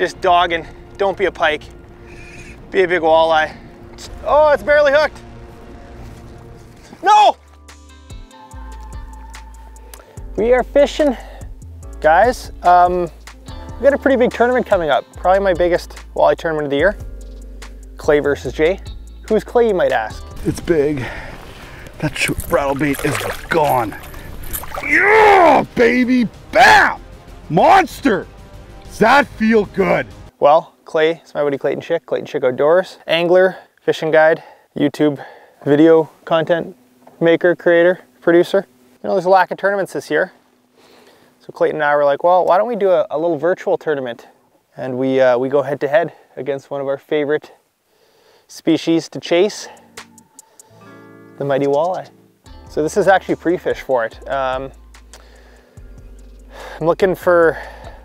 Just dogging. Don't be a pike. Be a big walleye. Oh, it's barely hooked. No! We are fishing, guys. Um, we got a pretty big tournament coming up. Probably my biggest walleye tournament of the year. Clay versus Jay. Who's Clay, you might ask? It's big. That rattle bait is gone. Yeah, baby, bam! Monster! Does that feel good? Well, Clay is my buddy Clayton Schick, Clayton Schick Outdoors, angler, fishing guide, YouTube video content maker, creator, producer. You know, there's a lack of tournaments this year. So Clayton and I were like, well, why don't we do a, a little virtual tournament? And we, uh, we go head to head against one of our favorite species to chase, the mighty walleye. So this is actually pre-fish for it. Um, I'm looking for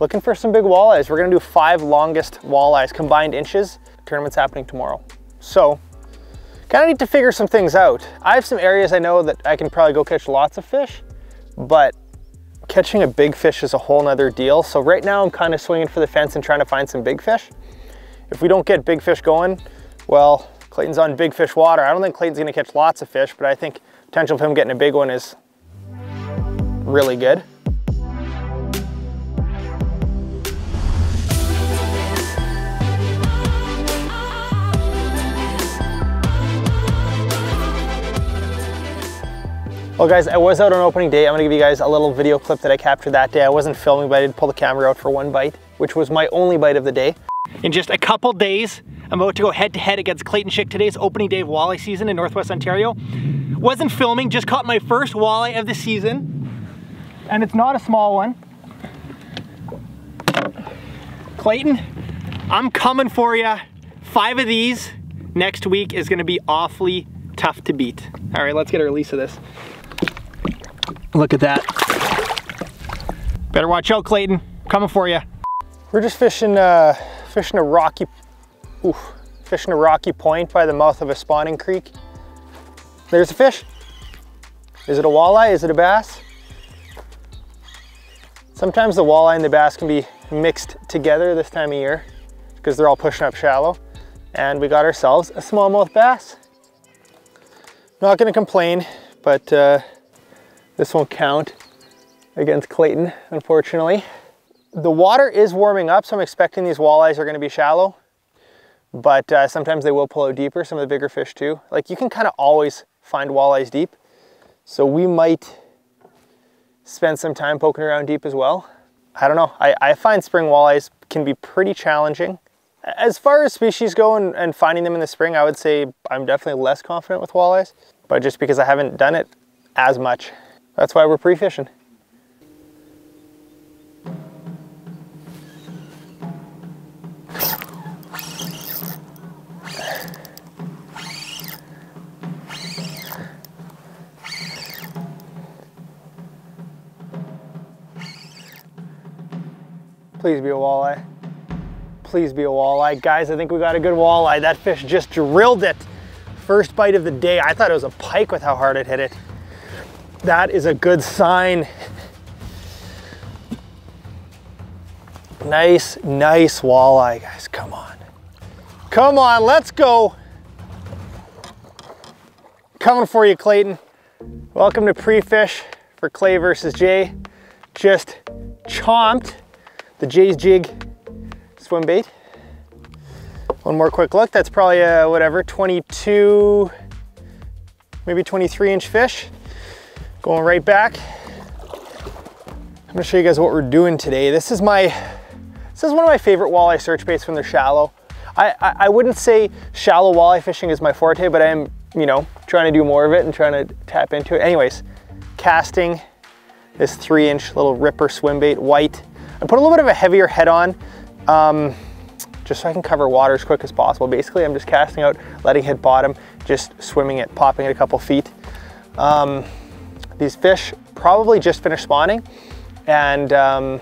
looking for some big walleyes. We're gonna do five longest walleyes, combined inches. Tournament's happening tomorrow. So, kind of need to figure some things out. I have some areas I know that I can probably go catch lots of fish, but catching a big fish is a whole nother deal. So right now I'm kind of swinging for the fence and trying to find some big fish. If we don't get big fish going, well, Clayton's on big fish water. I don't think Clayton's gonna catch lots of fish, but I think potential of him getting a big one is really good. Well guys, I was out on opening day. I'm gonna give you guys a little video clip that I captured that day. I wasn't filming, but I did pull the camera out for one bite, which was my only bite of the day. In just a couple days, I'm about to go head to head against Clayton Schick. Today's opening day of walleye season in Northwest Ontario. Wasn't filming, just caught my first walleye of the season. And it's not a small one. Clayton, I'm coming for you. Five of these next week is gonna be awfully tough to beat. All right, let's get a release of this. Look at that. Better watch out, Clayton. Coming for you. We're just fishing, uh, fishing a rocky, oof, fishing a rocky point by the mouth of a spawning creek. There's a fish. Is it a walleye? Is it a bass? Sometimes the walleye and the bass can be mixed together this time of year because they're all pushing up shallow. And we got ourselves a smallmouth bass. Not gonna complain, but uh, this won't count against Clayton, unfortunately. The water is warming up, so I'm expecting these walleyes are gonna be shallow, but uh, sometimes they will pull out deeper, some of the bigger fish too. Like you can kind of always find walleyes deep, so we might spend some time poking around deep as well. I don't know, I, I find spring walleyes can be pretty challenging. As far as species go and, and finding them in the spring, I would say I'm definitely less confident with walleyes, but just because I haven't done it as much that's why we're pre-fishing. Please be a walleye. Please be a walleye. Guys, I think we got a good walleye. That fish just drilled it. First bite of the day. I thought it was a pike with how hard it hit it. That is a good sign. Nice, nice walleye, guys. Come on. Come on, let's go. Coming for you, Clayton. Welcome to pre-fish for Clay versus Jay. Just chomped the Jay's Jig swim bait. One more quick look. That's probably a, whatever, 22, maybe 23 inch fish. Going right back. I'm gonna show you guys what we're doing today. This is my, this is one of my favorite walleye search baits when they're shallow. I, I, I wouldn't say shallow walleye fishing is my forte, but I am, you know, trying to do more of it and trying to tap into it. Anyways, casting this three inch little ripper swim bait, white. I put a little bit of a heavier head on, um, just so I can cover water as quick as possible. Basically, I'm just casting out, letting hit bottom, just swimming it, popping it a couple feet. Um, these fish probably just finished spawning and um,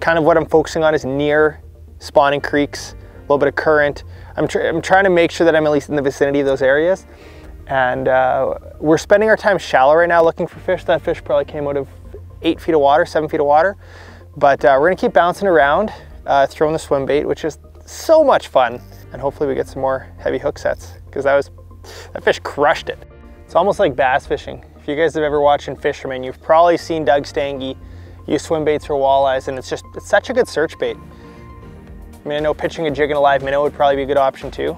kind of what I'm focusing on is near spawning creeks, a little bit of current. I'm, tr I'm trying to make sure that I'm at least in the vicinity of those areas. And uh, we're spending our time shallow right now looking for fish. That fish probably came out of eight feet of water, seven feet of water. But uh, we're gonna keep bouncing around. uh, throwing the swim bait, which is so much fun. And hopefully we get some more heavy hook sets because that was, that fish crushed it. It's almost like bass fishing. If you guys have ever watched In-Fisherman, you've probably seen Doug Stange use swim baits for walleyes and it's just, it's such a good search bait. I mean, I know pitching a jig and a live minnow would probably be a good option too.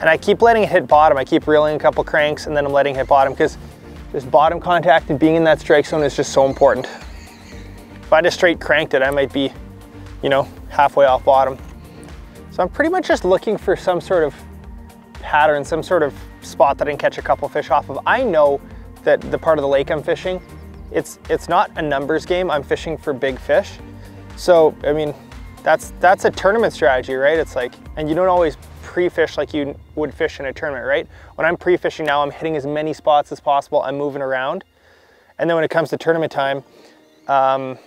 And I keep letting it hit bottom. I keep reeling a couple cranks and then I'm letting it hit bottom because this bottom contact and being in that strike zone is just so important. If I just straight cranked it, I might be, you know, halfway off bottom. So I'm pretty much just looking for some sort of pattern, some sort of spot that I can catch a couple fish off of. I know that the part of the lake I'm fishing, it's, it's not a numbers game. I'm fishing for big fish. So, I mean, that's, that's a tournament strategy, right? It's like, and you don't always pre-fish like you would fish in a tournament, right? When I'm pre-fishing now, I'm hitting as many spots as possible. I'm moving around. And then when it comes to tournament time, um,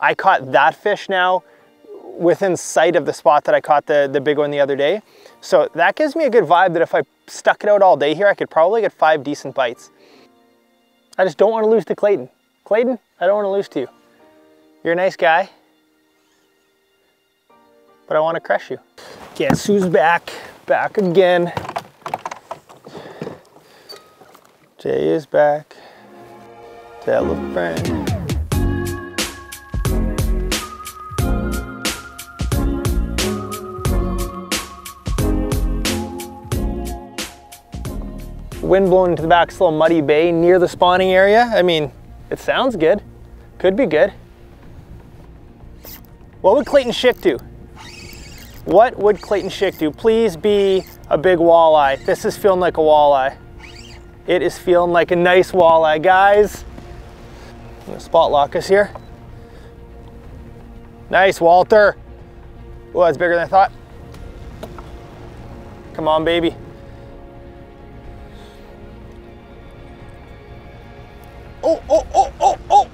I caught that fish now within sight of the spot that I caught the, the big one the other day. So that gives me a good vibe that if I stuck it out all day here, I could probably get five decent bites. I just don't want to lose to Clayton. Clayton, I don't want to lose to you. You're a nice guy, but I want to crush you. Guess who's back? Back again. Jay is back. Tell a friend. Wind blowing into the back, little muddy bay near the spawning area. I mean, it sounds good. Could be good. What would Clayton Schick do? What would Clayton Schick do? Please be a big walleye. This is feeling like a walleye. It is feeling like a nice walleye, guys. I'm gonna spot lock us here. Nice, Walter. Oh, that's bigger than I thought. Come on, baby. Oh, oh, oh, oh,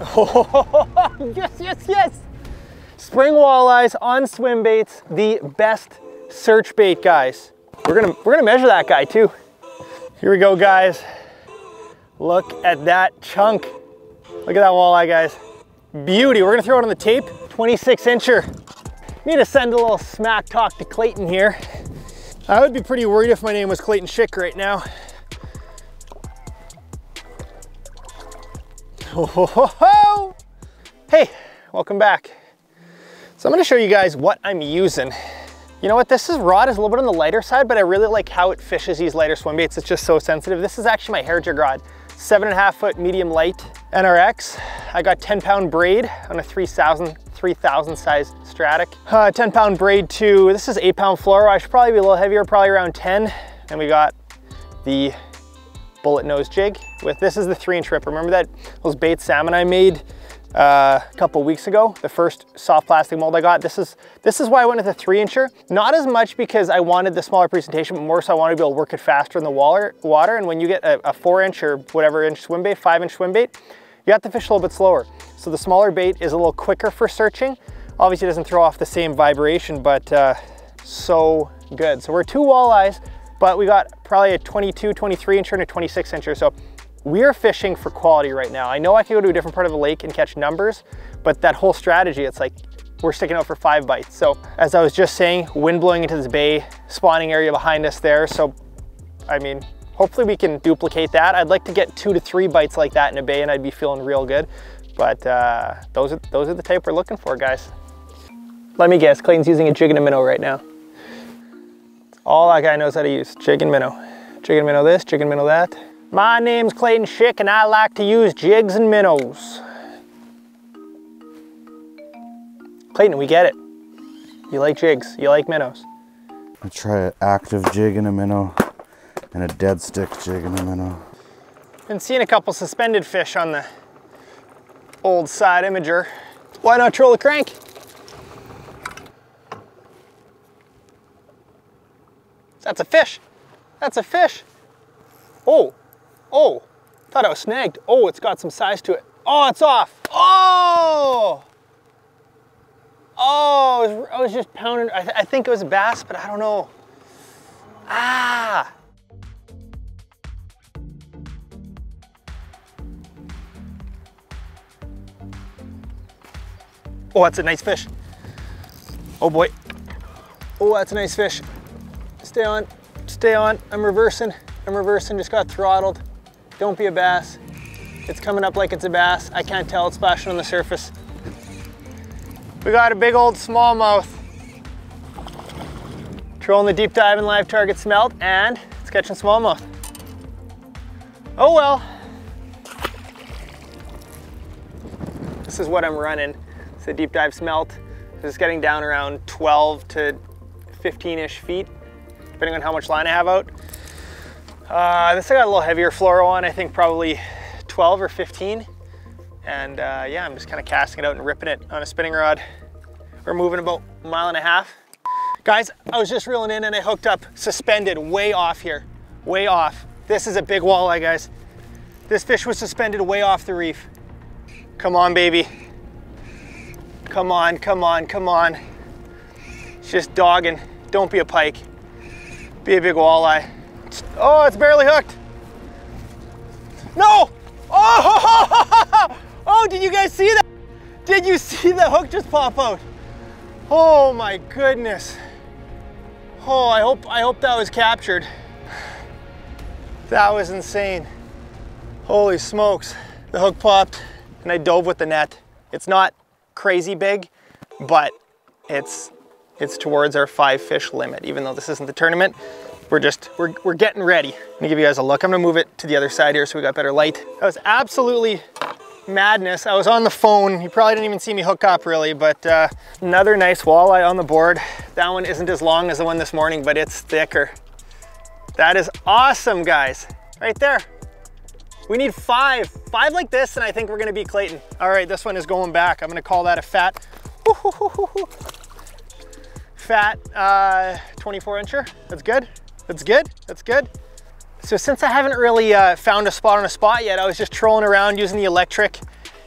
oh. Yes, yes, yes. Spring walleyes on swim baits, the best search bait, guys. We're gonna, we're gonna measure that guy too. Here we go, guys. Look at that chunk. Look at that walleye, guys. Beauty, we're gonna throw it on the tape. 26 incher. Need to send a little smack talk to Clayton here. I would be pretty worried if my name was Clayton Schick right now. Oh, ho, ho, ho. Hey, welcome back. So I'm gonna show you guys what I'm using. You know what, this is rod is a little bit on the lighter side, but I really like how it fishes these lighter swim baits. It's just so sensitive. This is actually my hair jig rod. Seven and a half foot medium light NRX. I got 10 pound braid on a 3000, 3000 size Stradic. Uh, 10 pound braid too. This is eight pound fluoro. I should probably be a little heavier, probably around 10. And we got the bullet nose jig with, this is the three inch rip. Remember that, those bait salmon I made uh, a couple weeks ago, the first soft plastic mold I got. This is this is why I went with a three incher. Not as much because I wanted the smaller presentation, but more so I wanted to be able to work it faster in the water. water. And when you get a, a four inch or whatever inch swim bait, five inch swim bait, you have to fish a little bit slower. So the smaller bait is a little quicker for searching. Obviously doesn't throw off the same vibration, but uh, so good. So we're two walleyes but we got probably a 22, 23 incher and a 26 incher. So we're fishing for quality right now. I know I can go to a different part of the lake and catch numbers, but that whole strategy, it's like we're sticking out for five bites. So as I was just saying, wind blowing into this bay, spawning area behind us there. So, I mean, hopefully we can duplicate that. I'd like to get two to three bites like that in a bay and I'd be feeling real good. But uh, those, are, those are the type we're looking for, guys. Let me guess, Clayton's using a jig and a minnow right now. All that guy knows how to use, jig and minnow. Jig and minnow this, jig and minnow that. My name's Clayton Schick and I like to use jigs and minnows. Clayton, we get it. You like jigs, you like minnows. I try an active jig and a minnow and a dead stick jig and a minnow. Been seeing a couple suspended fish on the old side imager. Why not troll a crank? That's a fish. That's a fish. Oh, oh, thought I was snagged. Oh, it's got some size to it. Oh, it's off. Oh! Oh, I was, I was just pounding. I, th I think it was a bass, but I don't know. Ah! Oh, that's a nice fish. Oh boy. Oh, that's a nice fish. Stay on, stay on. I'm reversing, I'm reversing, just got throttled. Don't be a bass. It's coming up like it's a bass. I can't tell, it's splashing on the surface. We got a big old smallmouth. Trolling the deep dive and live target smelt and it's catching smallmouth. Oh well. This is what I'm running. It's a deep dive smelt. Is getting down around 12 to 15-ish feet, depending on how much line I have out. Uh, this I got a little heavier fluoro on, I think probably 12 or 15. And uh, yeah, I'm just kind of casting it out and ripping it on a spinning rod. We're moving about a mile and a half. Guys, I was just reeling in and I hooked up suspended way off here, way off. This is a big walleye, guys. This fish was suspended way off the reef. Come on, baby. Come on, come on, come on. It's just dogging. Don't be a pike. Be a big walleye. Oh, it's barely hooked. No! Oh! Oh, did you guys see that? Did you see the hook just pop out? Oh my goodness. Oh, I hope I hope that was captured. That was insane. Holy smokes. The hook popped and I dove with the net. It's not crazy big, but it's it's towards our five fish limit. Even though this isn't the tournament, we're just, we're, we're getting ready. Let me give you guys a look. I'm gonna move it to the other side here so we got better light. That was absolutely madness. I was on the phone. You probably didn't even see me hook up really, but uh, another nice walleye on the board. That one isn't as long as the one this morning, but it's thicker. That is awesome, guys. Right there. We need five, five like this, and I think we're gonna beat Clayton. All right, this one is going back. I'm gonna call that a fat, fat uh, 24 incher. That's good, that's good, that's good. So since I haven't really uh, found a spot on a spot yet, I was just trolling around using the electric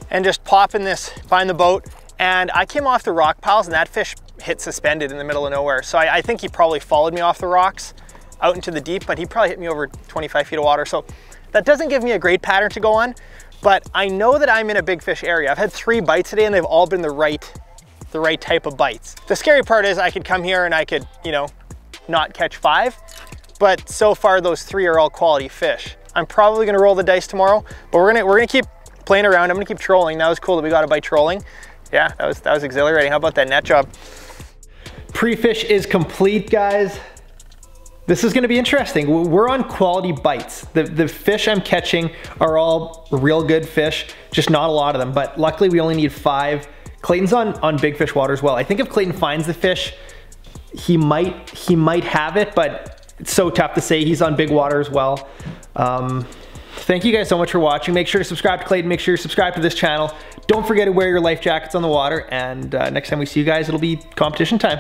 and just popping this behind the boat. And I came off the rock piles and that fish hit suspended in the middle of nowhere. So I, I think he probably followed me off the rocks out into the deep, but he probably hit me over 25 feet of water. So that doesn't give me a great pattern to go on, but I know that I'm in a big fish area. I've had three bites today and they've all been the right, the right type of bites. The scary part is I could come here and I could, you know, not catch five, but so far those three are all quality fish. I'm probably gonna roll the dice tomorrow, but we're gonna we're gonna keep playing around. I'm gonna keep trolling. That was cool that we got a bite trolling. Yeah, that was that was exhilarating. How about that net job? Pre-fish is complete, guys. This is gonna be interesting. We're on quality bites. The, the fish I'm catching are all real good fish, just not a lot of them, but luckily we only need five. Clayton's on, on big fish water as well. I think if Clayton finds the fish, he might, he might have it, but it's so tough to say. He's on big water as well. Um, thank you guys so much for watching. Make sure to subscribe to Clayton. Make sure to subscribe to this channel. Don't forget to wear your life jackets on the water. And uh, next time we see you guys, it'll be competition time.